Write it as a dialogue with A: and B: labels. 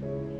A: Bye.